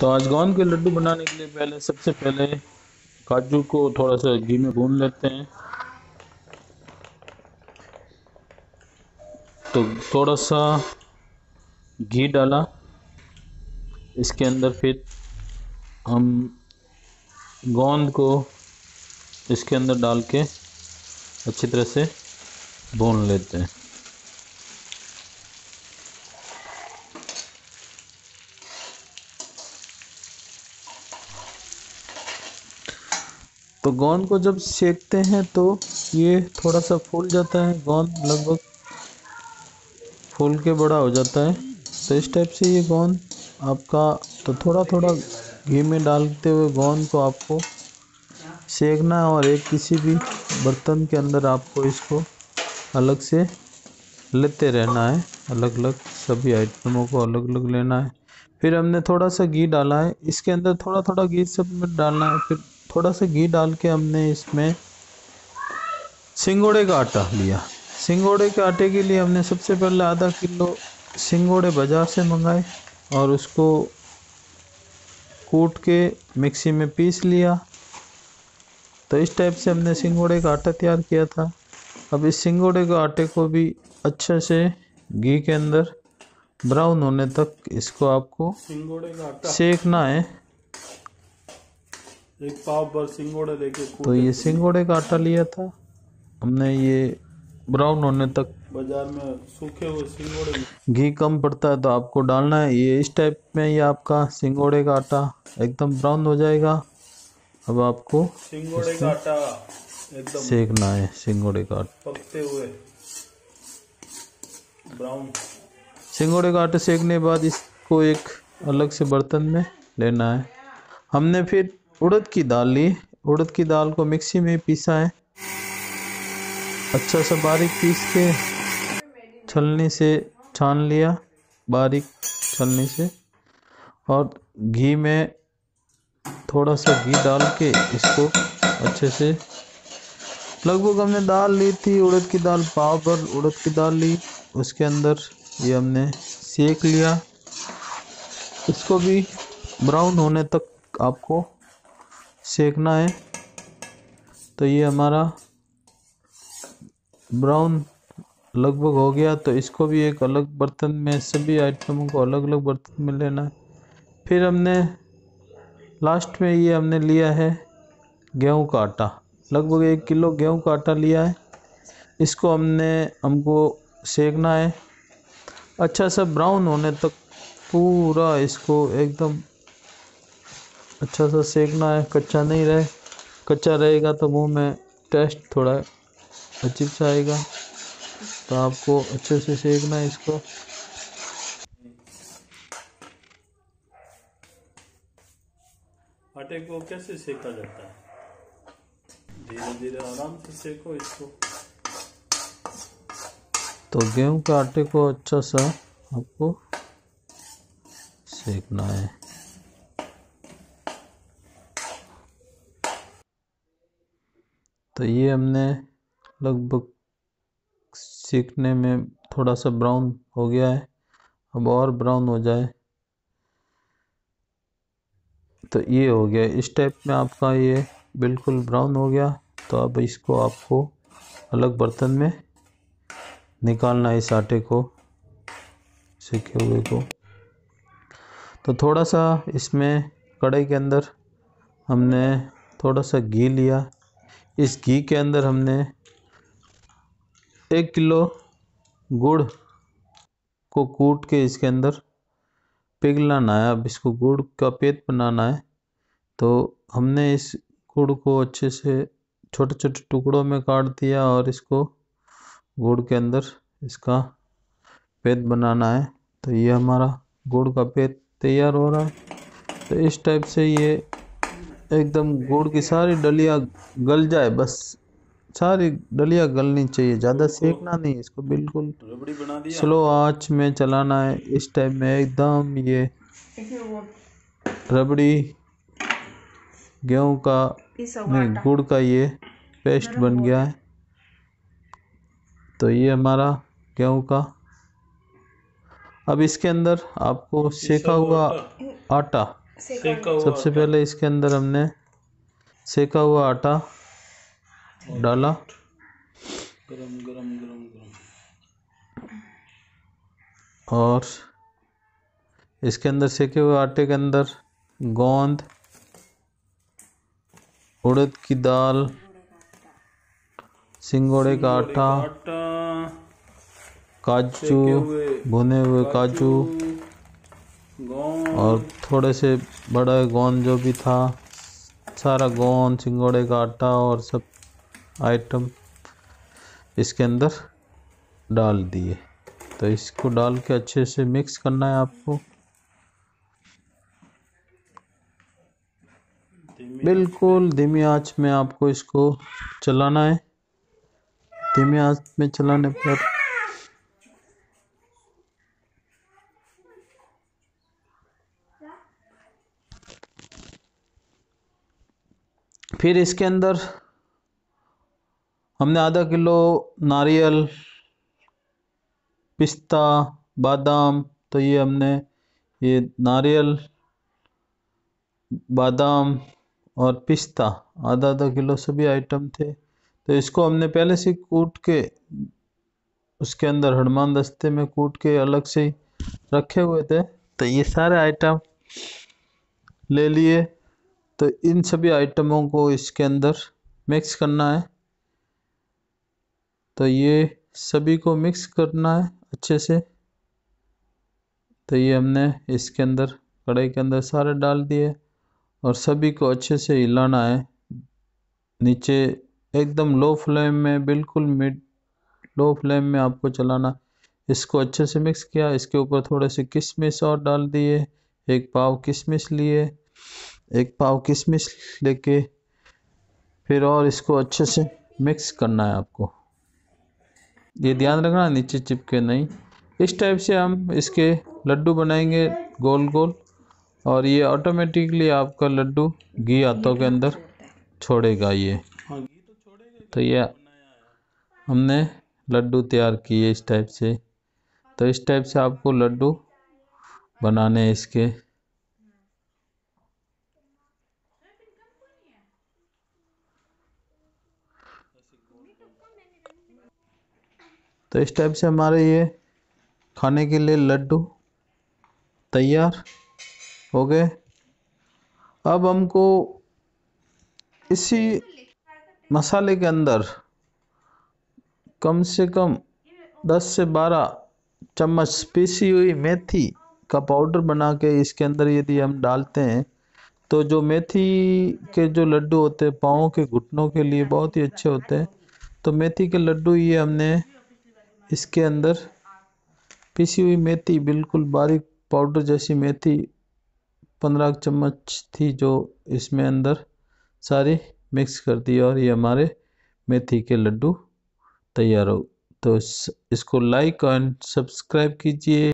तो आज गोंद के लड्डू बनाने के लिए पहले, सबसे पहले काजू को थोड़ा सा घी में भून लेते हैं। तो थोड़ा सा घी डाला। इसके अंदर फिर हम गोंद को इसके अंदर डाल के अच्छी तरह से भून लेते हैं। तो गोंद को जब सेकते हैं तो ये थोड़ा सा फूल जाता है गोंद लगभग फूल के बड़ा हो जाता है। तो इस टाइप से ये गोंद आपका तो थोड़ा थोड़ा घी में डालते हुए गोंद को आपको सेकना है और एक किसी भी बर्तन के अंदर आपको इसको अलग से लेते रहना है। अलग अलग सभी आइटमों को अलग अलग लेना है। फिर हमने थोड़ा सा घी डाला है। इसके अंदर थोड़ा थोड़ा घी सब में डालना है, फिर थोड़ा सा घी डाल के हमने इसमें सिंगोड़े का आटा लिया। सिंगोड़े के आटे के लिए हमने सबसे पहले आधा किलो सिंगोड़े बाज़ार से मंगाए और उसको कूट के मिक्सी में पीस लिया। तो इस टाइप से हमने सिंगोड़े का आटा तैयार किया था। अब इस सिंगोड़े के आटे को भी अच्छे से घी के अंदर ब्राउन होने तक इसको आपको सेकना है। एक पाव भर सिंगोड़े लेके तो ये सिंगोड़े का आटा लिया था। हमने ये ब्राउन होने तक बाज़ार में सूखे हुए सिंगोड़े घी कम पड़ता है तो आपको डालना है। ये इस टाइप में ये आपका सिंगोड़े का आटा एकदम ब्राउन हो जाएगा। अब आपको सिंगोड़े का आटा एकदम सेकना है सिंगोड़े का आटा। पकते हुए। ब्राउन। सिंगोड़े का आटा सेकने के बाद इसको एक अलग से बर्तन में लेना है। हमने फिर उड़द की दाल ली। उड़द की दाल को मिक्सी में पीसा है अच्छा सा बारीक पीस के छलनी से छान लिया। बारीक छलनी से। और घी में थोड़ा सा घी डाल के इसको अच्छे से। लगभग हमने दाल ली थी, उड़द की दाल, पाव भर उड़द की दाल ली। उसके अंदर ये हमने सेक लिया। इसको भी ब्राउन होने तक आपको सेकना है। तो ये हमारा ब्राउन लगभग हो गया। तो इसको भी एक अलग बर्तन में, सभी आइटमों को अलग अलग बर्तन में लेना है। फिर हमने लास्ट में ये हमने लिया है गेहूँ का आटा। लगभग एक किलो गेहूँ का आटा लिया है। इसको हमने, हमको सेकना है। अच्छा सा ब्राउन होने तक पूरा इसको एकदम अच्छा सा सेकना है कच्चा नहीं रहे। कच्चा रहेगा तो मुँह में टेस्ट थोड़ा अजीब सा आएगा। तो आपको अच्छे से सेकना है इसको। आटे को कैसे सेका जाता है? धीरे धीरे आराम से सेको इसको। तो गेहूँ के आटे को अच्छा सा आपको सेकना है। तो ये हमने लगभग सीखने में थोड़ा सा ब्राउन हो गया है। अब और ब्राउन हो जाए। तो ये हो गया। इस टाइप में आपका ये बिल्कुल ब्राउन हो गया। तो अब इसको आपको अलग बर्तन में निकालना है इस आटे को सीखे हुए को। तो थोड़ा सा इसमें कढ़ाई के अंदर हमने थोड़ा सा घी लिया। इस घी के अंदर हमने एक किलो गुड़ को कूट के इसके अंदर पिघलाना है। अब इसको गुड़ का पेत बनाना है तो हमने इस गुड़ को अच्छे से छोटे छोटे टुकड़ों में काट दिया और इसको गुड़ के अंदर इसका पेत बनाना है। तो ये हमारा गुड़ का पेत तैयार हो रहा है। तो इस टाइप से ये एकदम गुड़ की सारी डलिया गल जाए बस सारी डलिया गलनी चाहिए ज़्यादा सेकना नहीं इसको बिल्कुल स्लो आँच में चलाना है इस टाइम में एकदम ये रबड़ी गेहूँ का नहीं गुड़ का ये पेस्ट बन गया है। तो ये हमारा गेहूँ का। अब इसके अंदर आपको सेका हुआ आटा। सबसे पहले इसके अंदर हमने सेका हुआ आटा डाला। गरम गरम गरम गरम। और इसके अंदर सेके हुए आटे के अंदर गोंद उड़द की दाल सिंगोड़े का आटा काजू भुने हुए काजू और थोड़े से बड़ा गोंद जो भी था, सारा गोंद सिंगोड़े का आटा और सब आइटम इसके अंदर डाल दिए। तो इसको डाल के अच्छे से मिक्स करना है आपको। बिल्कुल धीमी आँच में आपको इसको चलाना है। धीमी आँच में चलाने पर फिर इसके अंदर हमने आधा किलो नारियल, पिस्ता, बादाम तो ये हमने ये नारियल, बादाम और पिस्ता, आधा आधा किलो सभी आइटम थे। तो इसको हमने पहले से कूट के, उसके अंदर हनुमान दस्ते में कूट के अलग से रखे हुए थे। तो ये सारे आइटम ले लिए। तो इन सभी आइटमों को इसके अंदर मिक्स करना है। तो ये सभी को मिक्स करना है अच्छे से। तो ये हमने इसके अंदर, कढ़ाई के अंदर सारे डाल दिए और सभी को अच्छे से हिलाना है। नीचे एकदम लो फ्लेम में, बिल्कुल मिड लो फ्लेम में आपको चलाना। इसको अच्छे से मिक्स किया, इसके ऊपर थोड़े से किशमिश और डाल दिए, एक पाव किशमिश लिए। एक पाव किशमिश लेके फिर और इसको अच्छे से मिक्स करना है आपको। ये ध्यान रखना, नीचे चिपके नहीं। इस टाइप से हम इसके लड्डू बनाएँगे गोल गोल और ये ऑटोमेटिकली आपका लड्डू घी हाथों के अंदर छोड़ेगा ये। तो ये हमने लड्डू तैयार किए इस टाइप से। तो इस टाइप से आपको लड्डू बनाने इसके। तो इस टाइप से हमारे ये खाने के लिए लड्डू तैयार हो गए। अब हमको इसी मसाले के अंदर कम से कम 10 से 12 चम्मच पीसी हुई मेथी का पाउडर बना के इसके अंदर यदि हम डालते हैं तो जो मेथी के जो लड्डू होते हैं, पाँव के घुटनों के लिए बहुत ही अच्छे होते हैं। तो मेथी के लड्डू ये हमने इसके अंदर पिसी हुई मेथी बिल्कुल बारीक पाउडर जैसी मेथी पंद्रह चम्मच थी जो इसमें अंदर सारी मिक्स कर दी और ये हमारे मेथी के लड्डू तैयार हो। तो इस- इसको लाइक एंड सब्सक्राइब कीजिए।